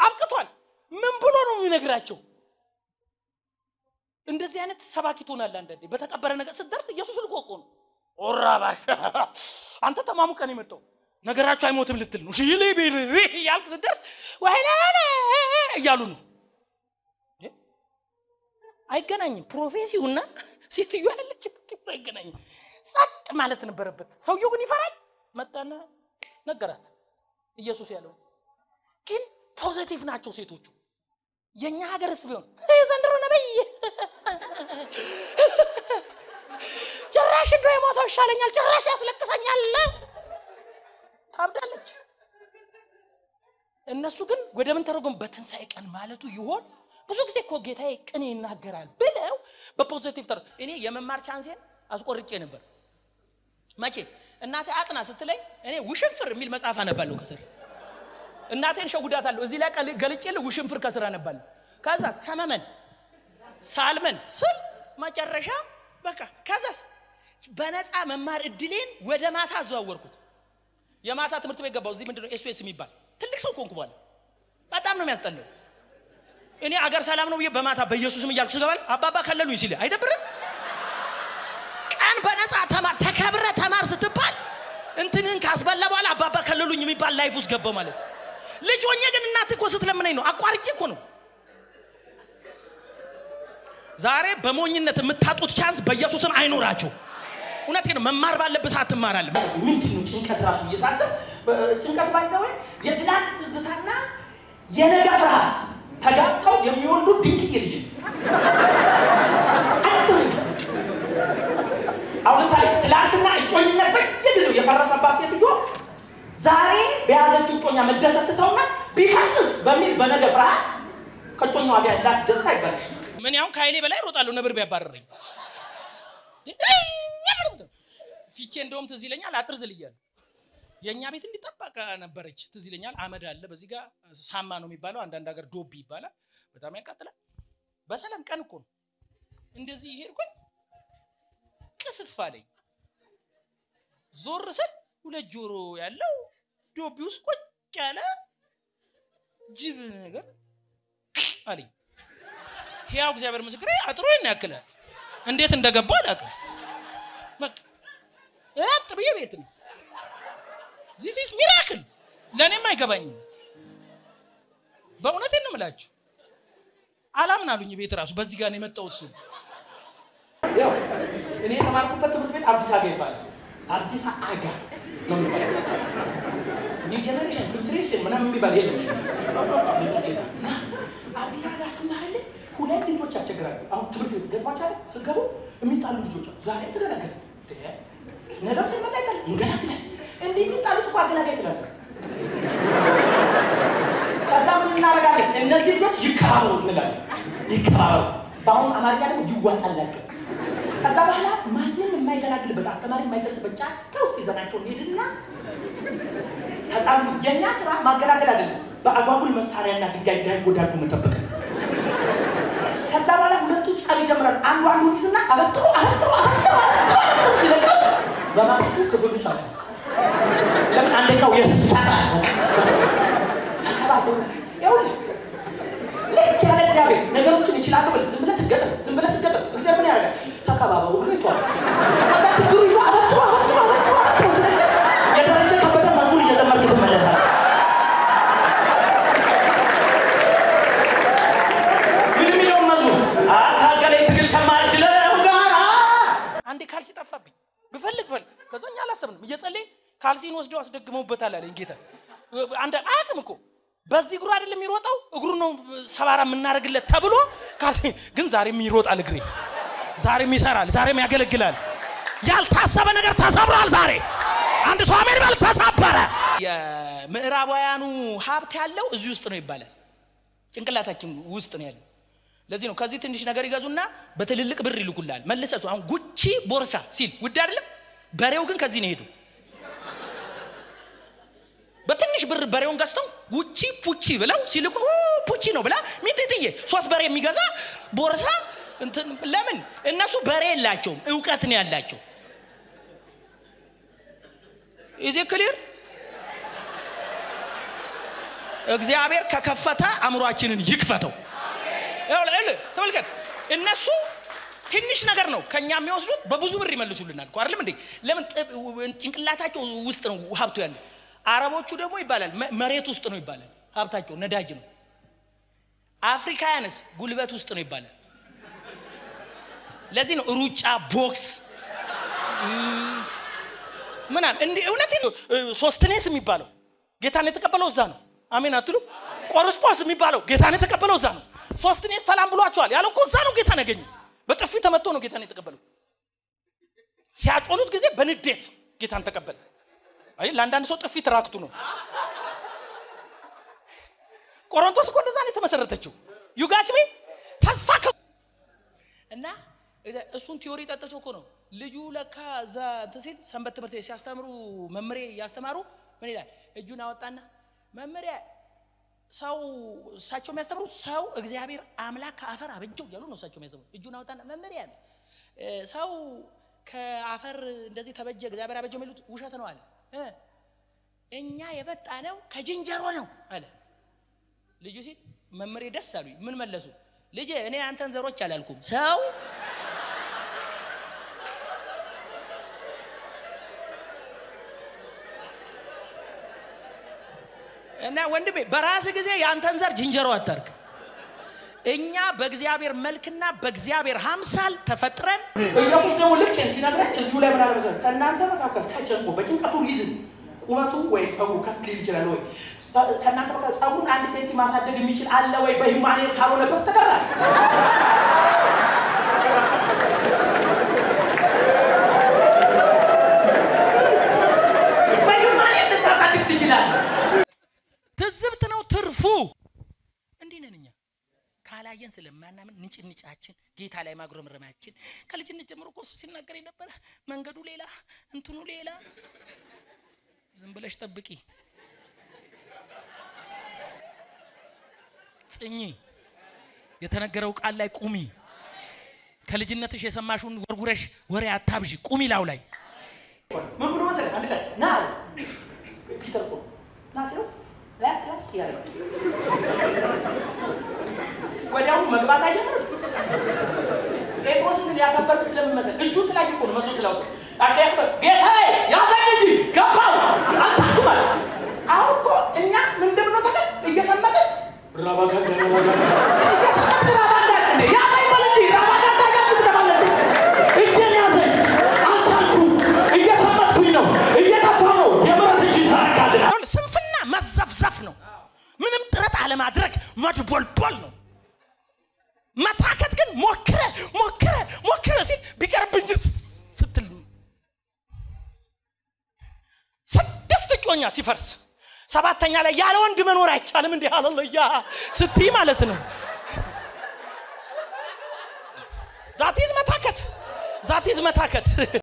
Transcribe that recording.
አብቅቷል። ምን ብሎ ነው የሚነግራቸው? እንደዚህ አይነት ሰባኪ ትሆናለህ። አንዳንዴ በተቀበረ ነገር ስትደርስ ኢየሱስ ልኮ እኮ ነው። ኦራ ባሽ አንተ ተማሙቀን የመጣው ነገራቸው አይሞትም ልትል ነው። ሽል ቢል ያልክ ስትደርስ ወይኔ እያሉ ነው። አይገናኝም። ፕሮፌሲውና ሴትዮ ያለች አይገናኝም። ጸጥ ማለት ነበረበት። ሰውየው ግን ይፈራል። መጣና ነገራት ኢየሱስ ያለው ግን positive ናቸው ሴቶቹ። የእኛ ሀገርስ ቢሆን ዘንድሮ ነብይ! ጭራሽ እንዶ የሞተው ይሻለኛል፣ ጭራሽ ያስለቅሰኛል፣ ታብዳለች። እነሱ ግን ወደ ምን ተረጎም በትንሣኤ ቀን ማለቱ ይሆን? ብዙ ጊዜ እኮ ጌታዬ ቅኔ ይናገራል ብለው በ positive ተረ እኔ የመማር chance ኤን አስቆርጬ ነበር። መቼ? እናቴ አጥና ስትለኝ እኔ ውሽንፍር የሚል መጽሐፍ አነባለሁ ከስር እናቴን ሸጉዳታለሁ። እዚህ ላይ ገልጬልህ ውሽንፍር ከስር አነባለሁ። ከዛ ሰመመን ሳልመን ስል መጨረሻ በቃ ከዛስ በነፃ መማር እድሌን ወደ ማታ አዘዋወርኩት። የማታ ትምህርት ቤት ገባው። እዚህ ምንድነው ኤስኤስ የሚባል ትልቅ ሰው ኮንኩ በኋላ በጣም ነው የሚያስጠላው። እኔ አገር ሰላም ነው ብዬ በማታ በኢየሱስም እያልኩ ስገባል አባባ ከለሉኝ ሲል አይደብርም? ቀን በነፃ ተማር ተከብረ ተማር ስትባል እንትንን ካስበላ በኋላ አባባ ከለሉኝ የሚባል life ውስጥ ገባው ማለት ልጅ ሆኜ ግን እናት እኮ ስትለምነኝ ነው አቋርጬ እኮ ነው። ዛሬ በሞኝነት የምታጡት chance በኢየሱስም አይኖራችሁ። እውነቴን ነው። መማር ባለብህ ሰዓት ትማራለህ። ምንድን ነው ጭንቀት ራሱ እየሳሰብ ጭንቀት ባይዘው የትላንት ትዝታና የነገ ፍርሃት ተጋብተው የሚወልዱ ድንቅዬ ልጅ አጭር ልጅ። አሁን ለምሳሌ ትላንትና እጮኝነት በየጊዜው የፈረሰባት ሴትዮ ዛሬ በያዘችው እጮኛ መደሰት ትተውና ቢፈርስስ በሚል በነገ ፍርሃት ከእጮኛዋ ጋር ያላት ደስታ ይበላሽ። ምን ያሁን ከአይኔ በላይ ሮጣለሁ ነብር ቢያባረረኝ ፊቼ እንደውም ትዝ ይለኛል አጥር ዝልያለሁ። የእኛ ቤት እንዲጠባቃ ነበረች ትዝ ይለኛል። አመድ አለ በዚህ ጋር ሳማ ነው የሚባለው፣ አንዳንድ ሀገር ዶቢ ይባላል። በጣም ያቃጥላል። በሰላም ቀን እኮ ነው እንደዚህ ሄድኩኝ፣ ቅፍፍ አለኝ። ዞር ስል ሁለት ጆሮ ያለው ዶቢ ውስጥ ቁጭ ያለ ጅብ ነገር አለኝ። ሕያው እግዚአብሔር ምስክሬ አጥሮ ያክላል። እንዴት እንደገባ አላውቅም። በቃ እጥ ብዬ ቤት ነው this is miracle ለእኔም አይገባኝም። በእውነቴን ነው አላምን አሉኝ ቤት ራሱ በዚህ ጋር ነው የመጣሁት ያው እኔ የተማርኩበት ትምህርት ቤት አዲስ አጋ ይባላል። አዲስ አጋ ነው ኒው ጀነሬሽን ፊውቸሪስት ምናምን የሚባል የለም። ኢየሱስ ጌታ እና አዲስ አጋ ስንማርልን ሁለት ልጆች ያስቸግራሉ። አሁን ትምህርት ቤት ገጥሟቸዋል። ስትገቡ የሚጣሉ ልጆች አሉ። ዛሬም ትገላገል ነገም ስንመጣ ይጣል እንገላግላል። እንዲህ የሚጣሉት እኮ አገላጋይ ስላለ ከዛ ምን እናደርጋለን? እነዚህ ልጆች ይከባበሩ እንላለን። ይከባበሩ በአሁን አማርኛ ደግሞ ይዋጣላቸው። ከዛ በኋላ ማንም የማይገላግልበት አስተማሪ የማይደርስበት ጫካ ውስጥ ይዘናቸው እንሄድና ተጣሉ። የእኛ ስራ ማገላገል አይደለም፣ በአጓጉል መሳሪያና ድንጋይ እንዳይጎዳዱ መጠበቅ። ከዛ በኋላ ሁለቱ ጸብ ይጀምራሉ። አንዱ አንዱ ይዝና አበጥሮ አበጥሮ አበጥሮ አበጥሮ አበጥሮ ሲለቀው በማግስቱ ክፍሉ ሰራ። ለምን አንደኛው የሰራ ተከባበሩ። ይኸውልህ ልክ ያለ እግዚአብሔር ነገሮችን ይችላሉ ብለህ ዝም ብለህ ስትገጥም ዝም ብለህ ስትገጥም እግዚአብሔር ምን ያደርጋል? ተከባበሩ ብሎ ይተዋል። ከዛ ችግሩ ይዞ አበጥሮ አበጥሮ አበጥሮ አበጥሮ ሲለቀው ካልሲን ወስደው አስደግመውበታል አለኝ ጌታ። አንድ አያውቅም እኮ በዚህ እግሩ አይደለም የሚሮጠው እግሩ ነው ሰባራ የምናደርግለት ተብሎ ግን ዛሬም ይሮጣል እግሬ፣ ዛሬም ይሰራል፣ ዛሬም ያገለግላል። ያልታሰበ ነገር ተሰብሯል ዛሬ። አንድ ሰው አሜን በል። ተሰበረ። የምዕራባውያኑ ሀብት ያለው እዚህ ውስጥ ነው ይባላል። ጭንቅላታችን ውስጥ ነው ያለው። ለዚህ ነው ከዚህ ትንሽ ነገር ይገዙና በትልልቅ ብር ይልኩላል። መልሰቱ አሁን ጉቺ ቦርሳ ሲል ውድ አይደለም። በሬው ግን ከዚህ ነው ሄዱ። በትንሽ ብር በሬውን ገዝተው ጉቺ ፑቺ ብለው ሲልኩ ፑቺ ነው ብላ ሚጥጥዬ ሶስት በሬ የሚገዛ ቦርሳ ለምን እነሱ በሬ የላቸውም፣ እውቀት ነው ያላቸው። ኢዚ ክሊር እግዚአብሔር ከከፈተ አእምሯችንን ይክፈተው። ተመልከት እነሱ ትንሽ ነገር ነው ከኛ የሚወስዱት በብዙ ብር ይመልሱልናል አይደለም እንዴ? ለምን ጭንቅላታቸው ውስጥ ነው ሀብቱ ያለ። አረቦቹ ደግሞ ይባላል መሬት ውስጥ ነው ይባላል ሀብታቸው ነዳጅ ነው። አፍሪካውያንስ ጉልበት ውስጥ ነው ይባላል። ለዚህ ነው ሩጫ፣ ቦክስ ምናምን እንዲህ እውነት ሶስቴንስ የሚባለው ጌታን የተቀበለው እዛ ነው። አሜን አትሉ? ቆርስጶስ የሚባለው ጌታን የተቀበለው እዛ ነው። ሶስትኔስ ሰላም ብሏቸዋል ያለው እኮ እዛ ነው። ጌታን ያገኙ በጥፊ ተመቶ ነው ጌታን የተቀበለው። ሲያጮሉት ጊዜ በንዴት ጌታን ተቀበለ። አይ ለአንዳንድ ሰው ጥፊ ትራክቱ ነው። ቆሮንቶስ እኮ እንደዛ ነው የተመሰረተችው። ዩጋች ሜ ተስፋ እና እሱን ቲዮሪ ጠጥቶ እኮ ነው ልጁ ለካ እዛ እንትን ሰንበት ትምህርት ሲያስተምሩ መምሬ እያስተማሩ ምን ይላል? እጁን አወጣና መመሪያ ሰው እሳቸው የሚያስተምሩት ሰው እግዚአብሔር አምላክ ከአፈር አበጀው እያሉ ነው እሳቸው የሚያስተምሩት። እጁን አወጣና መመሪያ ነው ሰው ከአፈር እንደዚህ ተበጀ እግዚአብሔር አበጀው የሚሉት ውሸት ነው አለ። እኛ የመጣ ነው ከዝንጀሮ ነው አለ ልጁ ሲል መምሬ ደስ አሉኝ። ምን መለሱ? ልጄ እኔ አንተን ዘሮች አላልኩም ሰው እና ወንድሜ በራስ ጊዜ የአንተን ዘር ዝንጀሮ አታርግ። እኛ በእግዚአብሔር መልክና በእግዚአብሔር ሀምሳል ተፈጥረን ኢየሱስ ደግሞ ልክ ሲነግረን እዚሁ ላይ ምን አለ መሰለህ? ከእናንተ መካከል ተጨንቆ በጭንቀቱ ሪዝም ቁመቱ ወይም ጸጉሩ ከፍ ሊል ይችላል ወይ? ከእናንተ መካከል ጸጉሩን አንድ ሴንቲ ማሳደግ የሚችል አለ ወይ? በሂውማኔ ካልሆነ በስተቀር ጌታ ላይ ማጉረምረማችን ከልጅነት ጀምሮ እኮ እሱ ሲናገር የነበረ መንገዱ ሌላ እንትኑ ሌላ። ዝም ብለሽ ጠብቂ፣ ጽኚ፣ የተነገረው ቃል ላይ ቁሚ። ከልጅነትሽ የሰማሽውን ወርጉረሽ ወሬ አታብዢ። ቁሚ ላው ላይ ምን ብሎ መሰለህ አንድ ቀን ና ፒተር እኮ ና ሲለው ላጥ ላጥ ያለ ወዲያውኑ መግባት አይጀምርም። ጴጥሮስን ግን ያከበርኩት ለምን መሰለህ? እጁ ስላየ እኮ ነው መዞ ስላወጣ አቀ ያከበር ጌታዬ እጮኛ ሲፈርስ ሰባተኛ ላይ ያለ ወንድ መኖር አይቻልም። እንዲህ ሃሌሉያ ስትይ ማለት ነው። ዛቲዝ መታከት ዛቲዝ መታከት